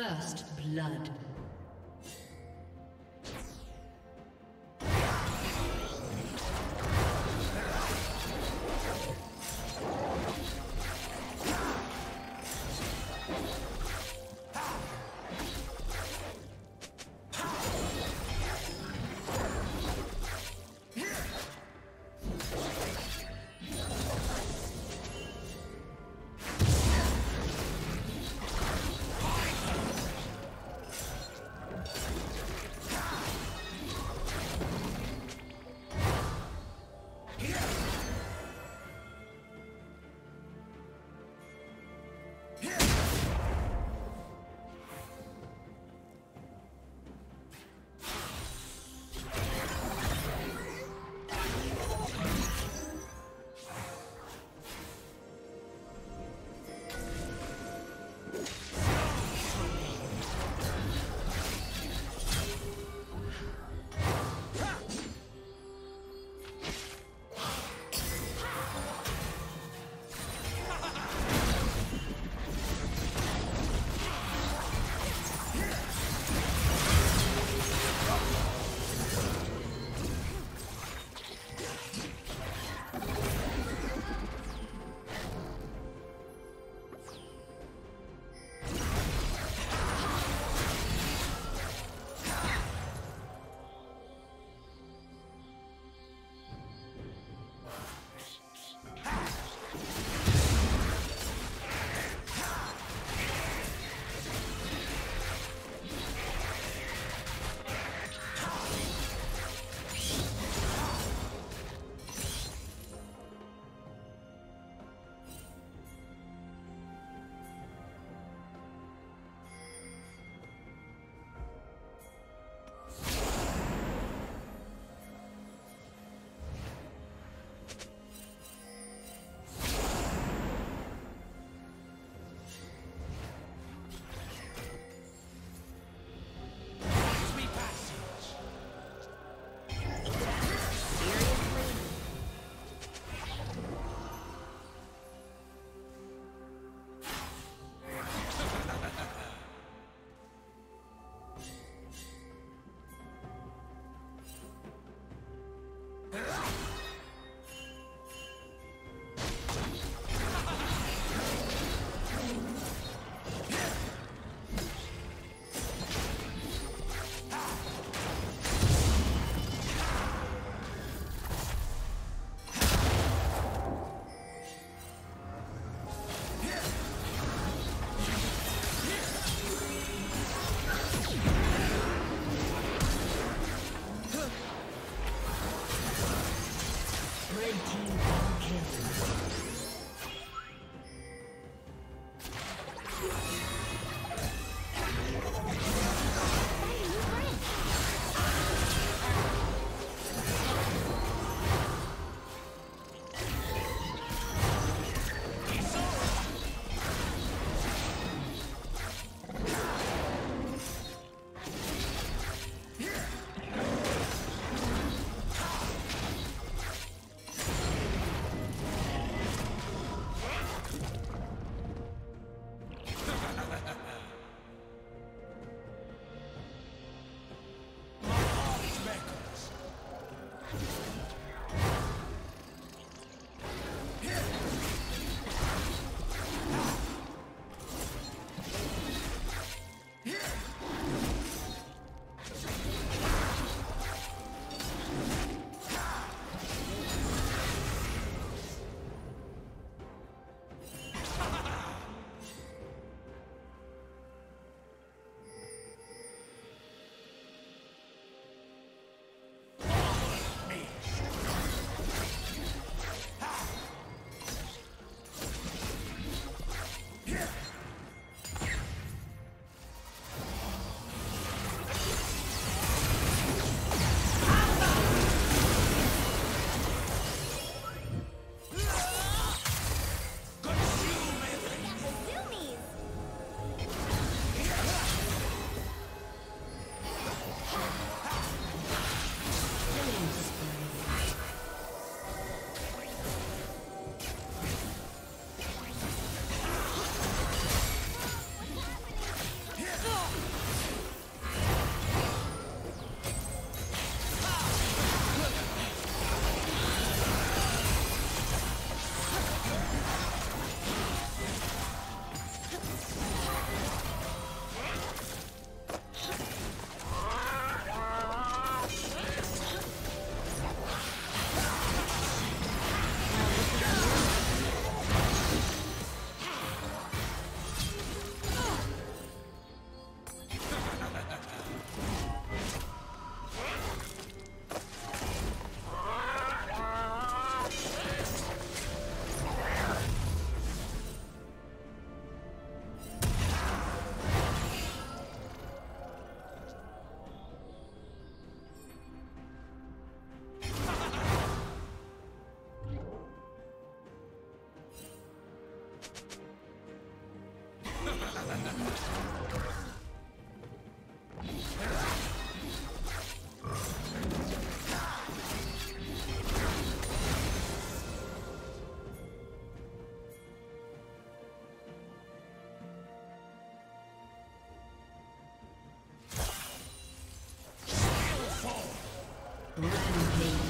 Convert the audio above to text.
First blood. Blue team.